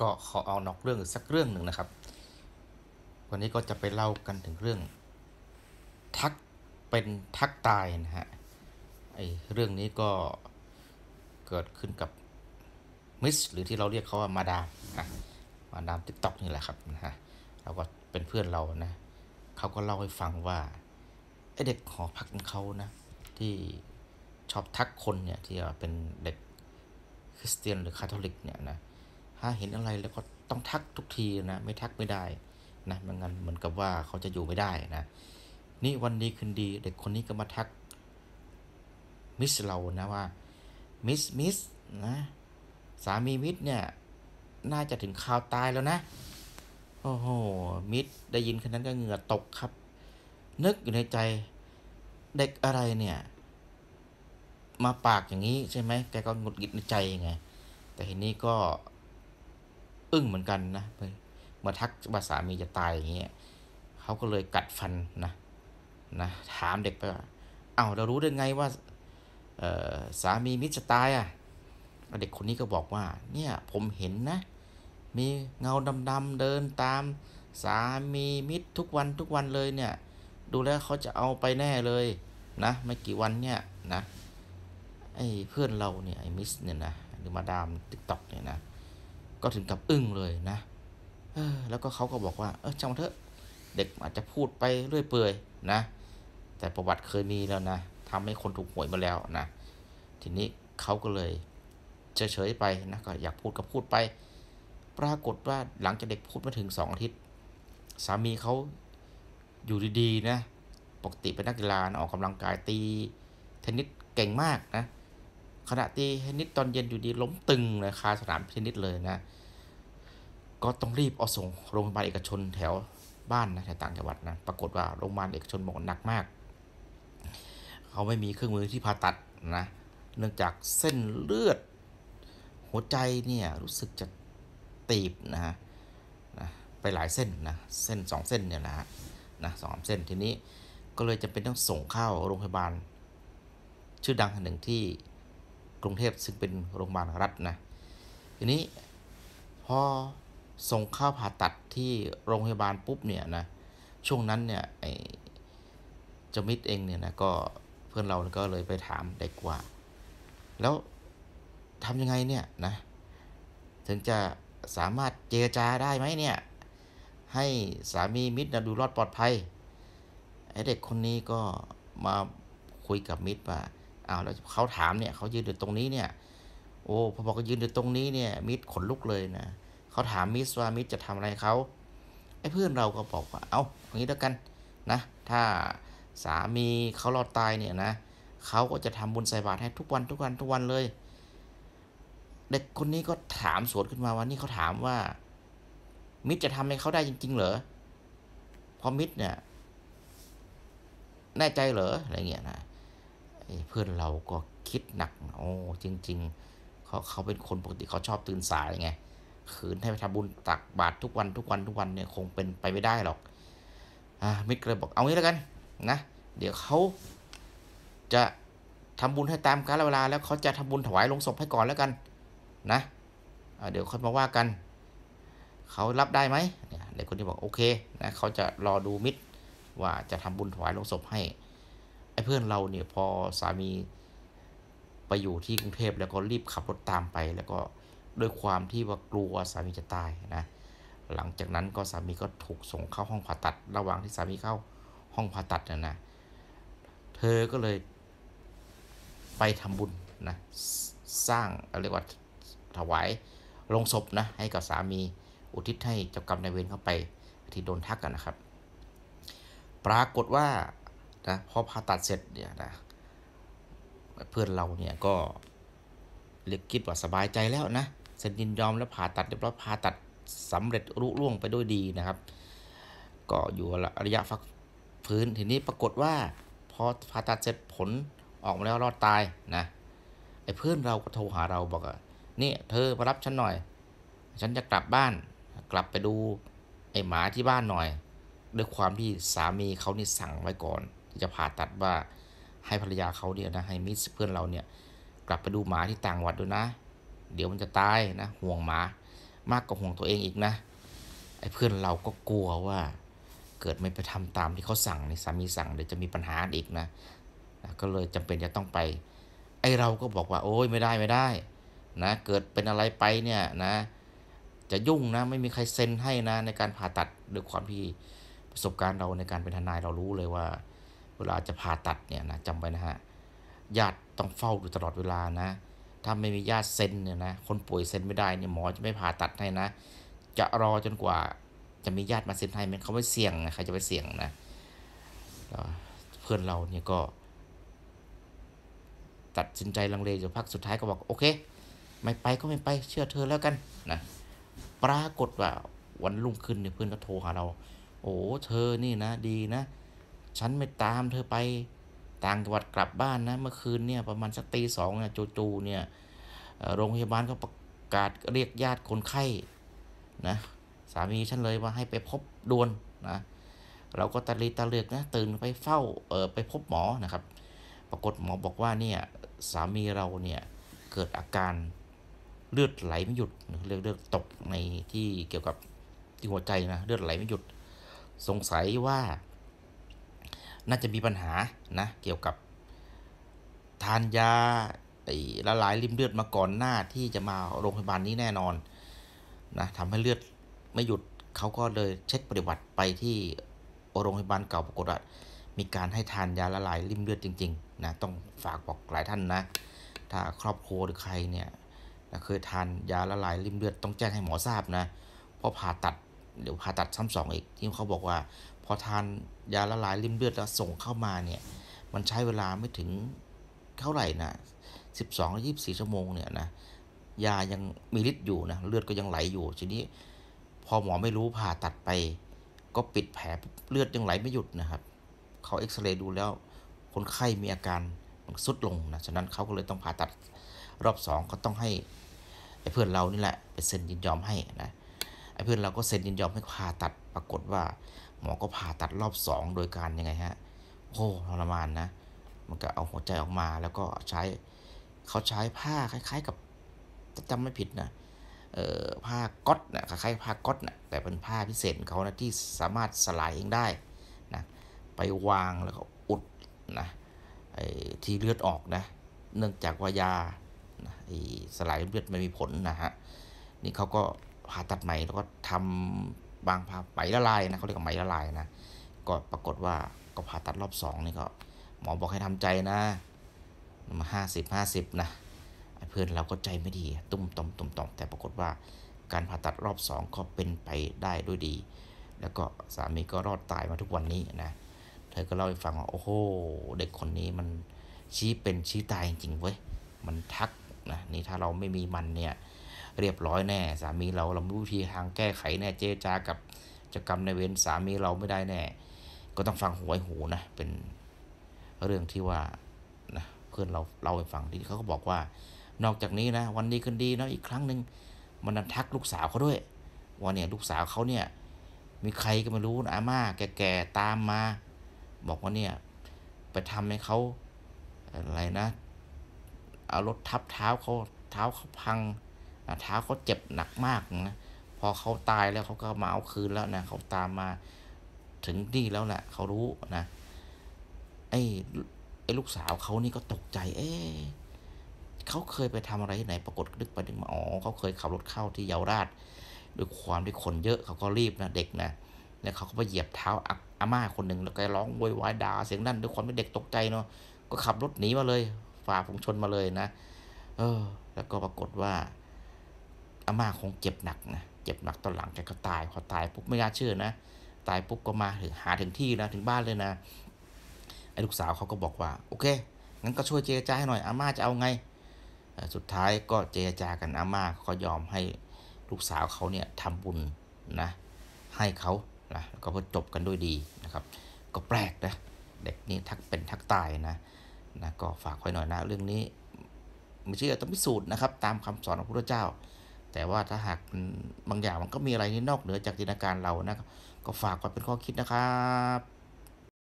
ก็ขอเอานอกเรื่องสักเรื่องหนึ่งนะครับ วันนี้ก็จะไปเล่ากันถึงเรื่อง ทักเป็นทักตายนะฮะไอเรื่องนี้ก็เกิดขึ้นกับ miss หรือที่เราเรียกเขาว่ามาดามนะมาดาม TikTok นี่แหละครับนะฮะเราก็เป็นเพื่อนเรานะเขาก็เล่าให้ฟังว่าไอเด็กหอพักของเขานะ ที่ชอบทักคนเนี่ยที่เป็นเด็กคริสเตียนหรือคาทอลิกเนี่ยนะถ้าเห็นอะไรแล้วก็ต้องทักทุกทีนะ ไม่ทักไม่ได้นะไม่งั้นเหมือนกับว่าเขาจะอยู่ไม่ได้นะ นี่วันนี้คืนดี เด็กคนนี้ก็มาทัก miss เรานะว่า miss miss นะสามี miss เนี่ย น่าจะถึงคราวตายแล้วนะ โอ้โห miss ได้ยินคำนั้นก็เหงื่อตกครับ นึกอยู่ในใจ เด็กอะไรเนี่ย มาปากอย่างนี้ใช่ไหมแกก็หงุดหงิดในใจไง แต่ทีนี้ก็ อึ้งเหมือนกันนะเมื่อทักว่าสามีจะตายอย่างเงี้ยเขาก็เลยกัดฟันนะนะถามเด็กไปว่าเอา้าเรารู้ได้ไงว่าสามีมิตรจะตายอะเด็กคนนี้ก็บอกว่า เนี่ยผมเห็นนะ มีเงาดำๆเดินตามสามีมิตรทุกวันทุกวันเลยเนี่ย ดูแล้วเขาจะเอาไปแน่เลยนะไม่กี่วันเนี่ยนะไอ้เพื่อนเราเนี่ยไอ้ miss เนี่ยนะหรือมาดาม TikTok เนี่ยนะ ก็ถึงกับอึ้งเลยนะออแล้วก็เขาก็บอกว่า เออช่างเถอะ เด็กอาจจะพูดไปเรื่อยเปื่อยนะ แต่ประวัติเคยมีแล้วนะทำให้คนถูกหวยมาแล้วนะ ทีนี้เขาก็เลยเฉยๆไปนะก็อยากพูดก็พูดไป ปรากฏว่าหลังจากเด็กพูดมาถึงสองอาทิตย์ สามีเขาอยู่ดีๆนะ ปกติเป็นนักกีฬาออกกำลังกายตี เทนนิสเก่งมากนะ ขณะตีเทนนิสตอนเย็นอยู่ดีล้มตึงเลยคาสนามเทนนิสเลยนะ ก็ต้องรีบเอาส่งโรงพยาบาลเอกชนแถวบ้านนะแถวต่างจังหวัดนะ ปรากฏว่าโรงพยาบาลเอกชนบอกหนักมาก เขาไม่มีเครื่องมือที่ผ่าตัดนะ เนื่องจากเส้นเลือด หัวใจเนี่ยรู้สึกจะตีบนะฮะนะไปหลายเส้นนะเส้นสองเส้นเนี่ยนะฮะนะสองเส้นทีนี้ก็เลยจะเป็นต้องส่งเข้าโรงพยาบาล ชื่อดังแห่งหนึ่งที่ กรุงเทพซึ่งเป็นโรงพยาบาลรัฐนะทีนี้พอส่งเข้าผ่าตัดที่โรงพยาบาลปุ๊บเนี่ยนะช่วงนั้นเนี่ยไอ้จมิดเองเนี่ยนะก็เพื่อนเราก็เลยไปถามเด็กว่า แล้วทำยังไงเนี่ยนะถึงจะสามารถเจรจาได้ไหมเนี่ย ให้สามีมิตรนะดูรอดปลอดภัยไอ้เด็กคนนี้ก็มาคุยกับมิตรว่า อ้าวแล้วเขาถามเนี่ยเขายืนอยู่ตรงนี้เนี่ย โอ้พอบอกก็ยืนอยู่ตรงนี้เนี่ย มิตรขนลุกเลยนะเขาถามมิสว่ามิสจะทำอะไรเขาไอ้เพื่อนเราก็บอกว่า เอาอย่างนี้แล้วกันนะ ถ้าสามีเขารอดตายเนี่ยนะเขาก็จะทำบุญใส่บาตรให้ทุกวันทุกวันทุกวันเลย เด็กคนนี้ก็ถามสวนขึ้นมาว่านี่เขาถามว่า มิตรจะทำให้เขาได้จริง ๆ เหรอพอมิตรเนี่ย แน่ใจเหรออะไรเงี้ยนะ เพื่อนเราก็คิดหนักโอ้จริง ๆ เขาเขาเป็นคนปกติเขาชอบตื่นสายไงขืนให้ไปทำบุญตักบาตรทุกวันทุกวันทุกวันเนี่ยคงเป็นไปไม่ได้หรอกอ่ามิตรเลยบอกเอางี้แล้วกันนะเดี๋ยวเขาจะทำบุญให้ตามกาลเวลา แล้วเขาจะทำบุญถวายลงศพให้ก่อนแล้วกันนะเดี๋ยวค่อยมาว่ากันเขารับได้ไหมเนี่ยเด็กคนที่บอกโอเคนะเขาจะรอดูมิตรว่าจะทำบุญถวายลงศพให้ ไอ้เพื่อนเราเนี่ยพอสามีไปอยู่ที่กรุงเทพแล้วก็รีบขับรถตามไป แล้วก็ด้วยความที่ว่ากลัวสามีจะตายนะหลังจากนั้นก็สามีก็ถูกส่งเข้าห้องผ่าตัด ระหว่างที่สามีเข้าห้องผ่าตัดนะนะเธอก็เลยไปทำบุญนะสร้างเรียกว่าถวายลงศพนะให้กับสามีอุทิศให้เจ้ากรรมนายเวรเข้าไปที่โดนทักกันนะครับ ปรากฏว่า นะพอผ่าตัดเสร็จเนี่ยนะเพื่อนเราเนี่ยก็เรียกคิดว่าสบายใจแล้วนะเซ็นยินยอมแล้วผ่าตัดเรียบร้อยผ่าตัดสำเร็จรุ่ล่วงไปด้วยดีนะครับ ก็อยู่ระยะฟักฟื้นทีนี้ปรากฏว่าพอผ่าตัดเสร็จผลออกมาแล้วรอดตายนะไอ้เพื่อนเราก็โทรหาเราบอกว่านี่เธอมารับฉันหน่อย ฉันจะกลับบ้าน กลับไปดูไอ้หมาที่บ้านหน่อย ด้วยความที่สามีเขานี่สั่งไว้ก่อน จะผ่าตัดว่าให้ภรรยาเขาเนี่ยนะให้มิสเพื่อนเราเนี่ยกลับไปดูหมาที่ต่างวัดด้วยนะ เดี๋ยวมันจะตายนะห่วงหมามากกว่าห่วงตัวเองอีกนะไอ้เพื่อนเราก็กลัวว่า เกิดไม่ไปทำตามที่เขาสั่งในสามีสั่งเดี๋ยวจะมีปัญหาอีกนะก็เลยจำเป็นจะต้องไป ไอ้เราก็บอกว่า โอ้ยไม่ได้ไม่ได้นะเกิดเป็นอะไรไปเนี่ยนะ จะยุ่งนะไม่มีใครเซ็นให้นะในการผ่าตัดด้วยความที่ประสบการณ์เราในการเป็นทนายเรารู้เลยว่า เวลาจะผ่าตัดเนี่ยนะจำไว้นะฮะญาติต้องเฝ้าอยู่ตลอดเวลานะ ถ้าไม่มีญาติเซ็นเนี่ยนะคนป่วยเซ็นไม่ได้เนี่ยหมอจะไม่ผ่าตัดให้นะ จะรอจนกว่าจะมีญาติมาเซ็นให้มันเขาไม่เสี่ยงนะใครจะไปเสี่ยงนะเพื่อนเราเนี่ยก็ ตัดสินใจลังเลจนพักสุดท้ายก็บอกโอเค ไม่ไปก็ไม่ไปเชื่อเธอแล้วกันนะปรากฏว่าวันรุ่งขึ้นเนี่ยเพื่อนก็โทรหาเรา โอ้เธอนี่นะ ดีนะ ฉันไม่ตามเธอไปต่างจังหวัดกลับบ้านนะเมื่อคืนเนี่ยประมาณสักตีสองเนี่ยจู่ๆเนี่ยโรงพยาบาลก็ประกาศเรียกญาติคนไข้นะสามีฉันเลยว่าให้ไปพบด่วนนะเราก็ตะลีตะเลือกนะตื่นไปเฝ้าเออไปพบหมอนะครับ ปรากฏหมอบอกว่าเนี่ยสามีเราเนี่ยเกิดอาการเลือดไหลไม่หยุดเลือดเลือดตกในที่เกี่ยวกับที่หัวใจนะเลือดไหลไม่หยุด สงสัยว่า น่าจะมีปัญหานะเกี่ยวกับทานยาละลายริมเลือดมาก่อนหน้าที่จะมาโรงพยาบาลนี้แน่นอนนะทำให้เลือดไม่หยุดเขาก็เลยเช็คปฏิบัติไปที่โรงพยาบาลเก่าปรากฏว่ามีการให้ทานยาละลายริมเลือดจริงๆนะต้องฝากบอกหลายท่านนะ ถ้าครอบครัวหรือใครเนี่ยเคยทานยาละลายริมเลือดต้องแจ้งให้หมอทราบนะเพราะผ่าตัดเดี๋ยวผ่าตัดซ้ำสองอีกที่เขาบอกว่า พอทานยาละลายริมเลือดแล้วส่งเข้ามาเนี่ย มันใช้เวลาไม่ถึงเท่าไหร่นะสิบสองหรือยี่สิบสี่ชั่วโมงเนี่ยนะยายังมีฤทธิ์อยู่นะเลือดก็ยังไหลอยู่ทีนี้ พอหมอไม่รู้ผ่าตัดไป ก็ปิดแผลเลือดยังไหลไม่หยุดนะครับเขาเอ็กซเรย์ดูแล้ว คนไข้มีอาการสุดลงนะฉะนั้นเขาก็เลยต้องผ่าตัดรอบสองก็ต้องให้ไอ้เพื่อนเรานี่แหละไปเซ็นยินยอมให้นะไอ้เพื่อนเราก็เซ็นยินยอมให้ผ่าตัดปรากฏว่า หมอก็ผ่าตัดรอบสองโดยการยังไงฮะโอ้ทรมานนะมันก็เอาหัวใจออกมาแล้วก็ใช้เขาใช้ผ้าคล้าย ๆ กับจำไม่ผิดนะเอ่อผ้าก๊อตนะคล้ายๆผ้าก๊อตนะแต่เป็นผ้าพิเศษเขานะที่สามารถสลายเองได้นะไปวางแล้วก็อุดนะไอ้ที่เลือดออกนะเนื่องจากว่ายาไอ้สลายเลือดไม่มีผลนะฮะนี่เขาก็ผ่าตัดใหม่แล้วก็ทำ บางผ่าไหมละลายนะเขาเรียกว่าไหมละลายนะก็ปรากฏว่าก็ผ่าตัดรอบสองนี่ก็หมอบอกให้ทำใจนะมาห้าสิบห้าสิบนะเพื่อนเราก็ใจไม่ดีตุ้มต่อมตุ้มต่อมแต่ปรากฏว่าการผ่าตัดรอบสองก็เป็นไปได้ด้วยดี แล้วก็สามีก็รอดตายมาทุกวันนี้นะเธอก็เล่าให้ฟังว่าโอ้โหเด็กคนนี้มันชี้เป็นชี้ตายจริงๆเว้ยมันทักนะนี่ถ้าเราไม่มีมันเนี่ย เรียบร้อยแน่ สามีเราเราไม่รู้วิธีทางแก้ไขแน่เจจากับจะกรรมในเวรสามีเราไม่ได้แน่ ก็ต้องฟังหัวหูนะ เป็นเรื่องที่ว่านะเพื่อนเราเล่าให้ฟังที่เขาก็บอกว่า นอกจากนี้นะ วันนี้คืนดีนะอีกครั้งหนึ่งมันทักลูกสาวเขาด้วยว่าเนี่ยลูกสาวเขาเนี่ย มีใครก็ไม่รู้นะอาม่าแก่ๆตามมา บอกว่าเนี่ย ไปทำให้เขาอะไรนะ เอารถทับเท้าเขาเท้าเขาพัง เท้าเขาเจ็บหนักมากนะพอเขาตายแล้วเขาก็มาเอาคืนแล้วนะเขาตามมาถึงนี่แล้วแหละเขารู้นะไอ้ไอ้ลูกสาวเขานี่ก็ตกใจ เอ๊เขาเคยไปทำอะไรที่ไหนปรากฏนึกไปนึกมาอ๋อเขาเคยขับรถเข้าที่เยาวราชด้วยความที่คนเยอะเขาก็รีบนะเด็กนะแล้วเขาก็ไปเหยียบเท้าอาม่าคนหนึ่งแล้วก็ร้องโวยวายด่าเสียงดังด้วยความที่เด็กตกใจเนาะก็ขับรถหนีมาเลยฝ่าฝูงชนมาเลยนะ เออ แล้วก็ปรากฏว่า อาม่าคงเจ็บหนักนะเจ็บหนักตอนหลังแกก็ตายพอตายปุ๊บไม่น่าเชื่อนะ ตายปุ๊บก็มาถึงหาถึงที่นะถึงบ้านเลยนะไอ้ลูกสาวเขาก็บอกว่า โอเคงั้นก็ช่วยเจรจาให้หน่อยอาม่าจะเอาไงสุดท้ายก็เจรจากันอาม่าก็ยอมให้ลูกสาวเขาเนี่ยทำบุญนะให้เขานะแล้วก็พอจบกันด้วยดีนะครับ ก็แปลกนะเด็กนี่ทักเป็นทักตายนะนะก็ฝากไว้หน่อยนะเรื่องนี้ไม่เชื่อต้องพิสูจน์นะครับ ตามคำสอนของพระเจ้า แต่ว่าถ้าหากบางอย่างมันก็มีอะไรที่นอกเหนือจากจินตนาการเรานะก็ฝากไว้เป็นข้อคิดนะครับ